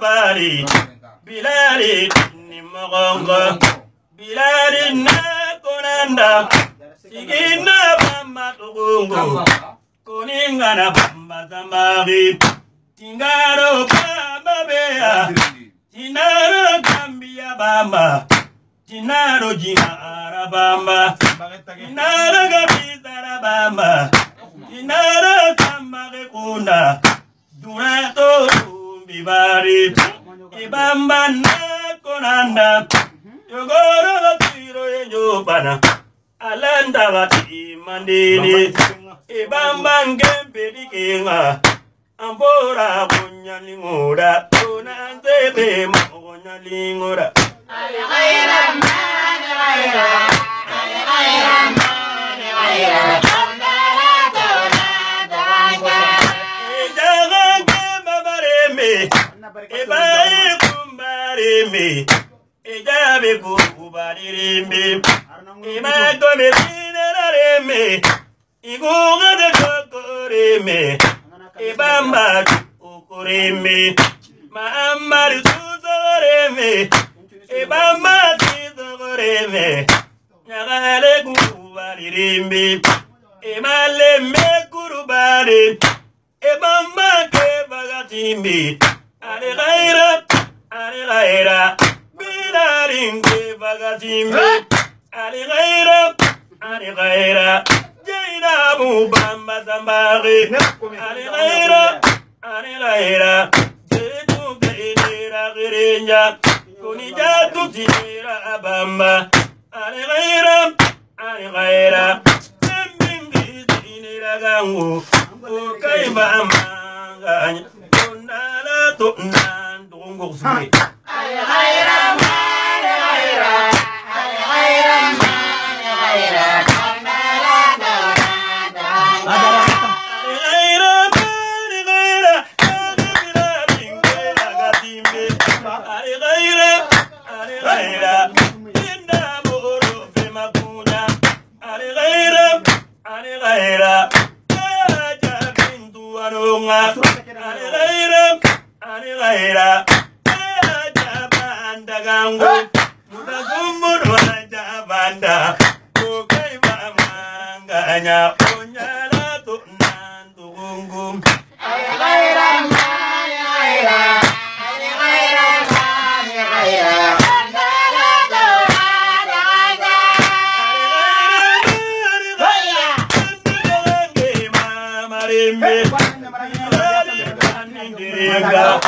bari bilali ni mogongo bilali na konanda sigina bamba tugungu koningana bamba zamari tingaro bamba bea tinaro gambia bamba tinaro jinara bamba tinaro gabizara bamba tinaro kambage kuna durato bibari ibamba na konanda. Yogoro tiro yenjobana alanda gati mandini ibamba ngembedi kenga ambora kunyalingora tunanzebe monyalingora ejaga kemabareme ebaye kumbareme ejabe kubarirembe imatome sinarareme igugade kokoreme ibamba ukureme maamari tuzoreme ibamba tizoreme nyagale kubarirembe imaleme kurubare ibamba kebagatimbe ale gaira ale gaira biraringe bagatimbe ale gaira ale gaira jaina mubamba zambare ale gaira ale gaira jetu gaira girenja kuni jatu abamba. Ale gaira ale gaira sembingi tinira gangu to nan dogongo kusubiri Gracias ukaimba amanganya tonala tonan tungu suri Anya onyala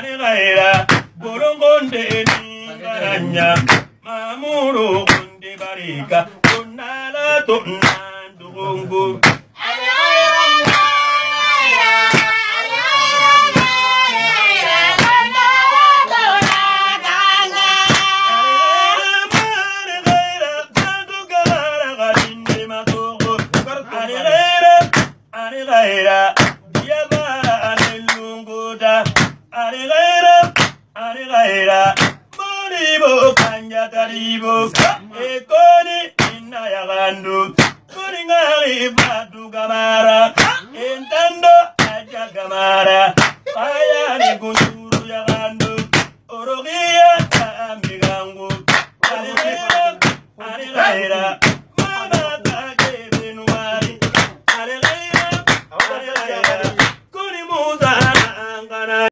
to nandu Borongonde ni baranya mamuro konde barika tonala tonandungu Ekoni ina ya gandu Kuringari batu gamara. Intando aja gamara. Kaya ni kunturu ya gandu Orogia ta amigangu. Ari gaira, ari gaira